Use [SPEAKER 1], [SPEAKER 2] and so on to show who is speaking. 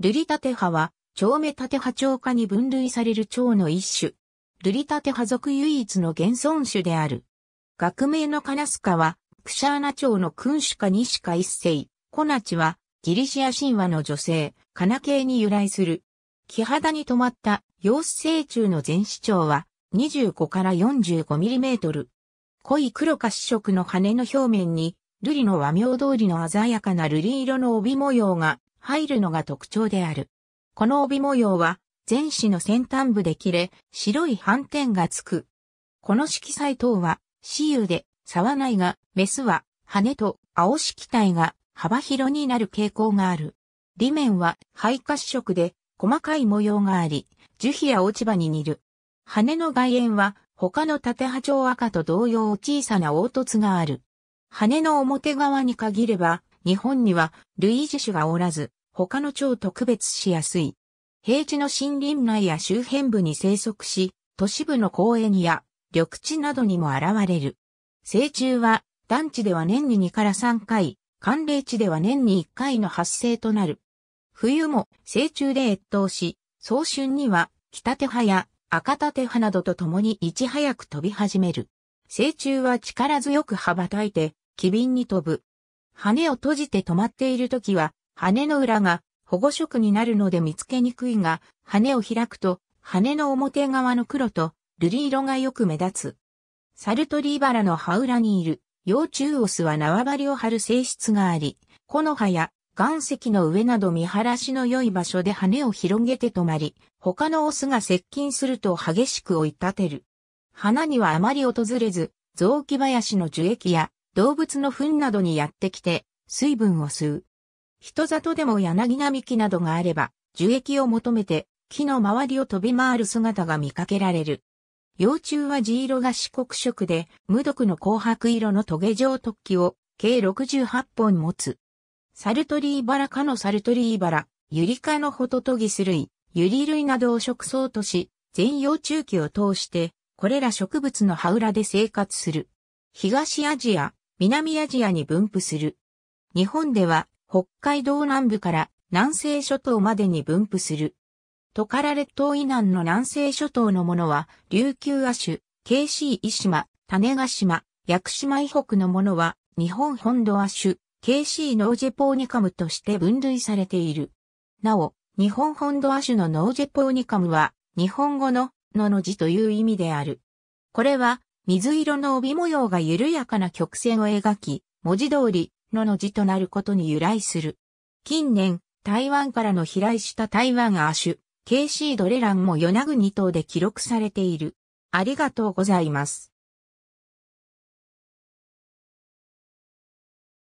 [SPEAKER 1] ルリタテハは、蝶目タテハ蝶科に分類される蝶の一種。ルリタテハ属唯一の現存種である。学名のカナスカは、クシャーナ朝の君主か西か一世、コナチは、ギリシア神話の女性、カナ系に由来する。木肌に止まった陽子成虫の全視長は25から 45mm。濃い黒褐色の羽の表面に、瑠璃の和名通りの鮮やかな瑠璃色の帯模様が入るのが特徴である。この帯模様は、前肢の先端部で切れ、白い斑点がつく。この色彩等は、雌雄で、差はないが、メスは、羽と青色体が幅広になる傾向がある。裏面は灰褐色で細かい模様があり、樹皮や落ち葉に似る。羽の外縁は他の縦波長赤と同様小さな凹凸がある。羽の表側に限れば、日本には類似種がおらず、他の蝶と区別しやすい。平地の森林内や周辺部に生息し、都市部の公園や緑地などにも現れる。成虫は団地では年に2から3回、寒冷地では年に1回の発生となる。冬も成虫で越冬し、早春には北手葉や赤縦葉などと共にいち早く飛び始める。成虫は力強く羽ばたいて、機敏に飛ぶ。羽を閉じて止まっている時は、羽の裏が保護色になるので見つけにくいが、羽を開くと、羽の表側の黒と瑠璃色がよく目立つ。サルトリーバラの葉裏にいる幼虫オスは縄張りを張る性質があり、木の葉や岩石の上など見晴らしの良い場所で羽を広げて止まり、他のオスが接近すると激しく追い立てる。花にはあまり訪れず、雑木林の樹液や動物の糞などにやってきて、水分を吸う。人里でも柳並木などがあれば、樹液を求めて木の周りを飛び回る姿が見かけられる。幼虫は地色が四国色で、無毒の紅白色のトゲ状突起を計68本持つ。サルトリーバラ科のサルトリーバラ、ユリ科のホトトギス類、ユリ類などを食草とし、全幼虫期を通して、これら植物の葉裏で生活する。東アジア、南アジアに分布する。日本では北海道南部から南西諸島までに分布する。トカラ列島以南の南西諸島のものは、琉球亜種、KC 伊島、種ヶ島、屋久島以北のものは、日本本土亜種、KC ノージェポーニカムとして分類されている。なお、日本本土亜種のノージェポーニカムは、日本語の、のの字という意味である。これは、水色の帯模様が緩やかな曲線を描き、文字通り、のの字となることに由来する。近年、台湾からの飛来した台湾亜種、KC ドレランも与那国島で記録されている。ありがとうございます。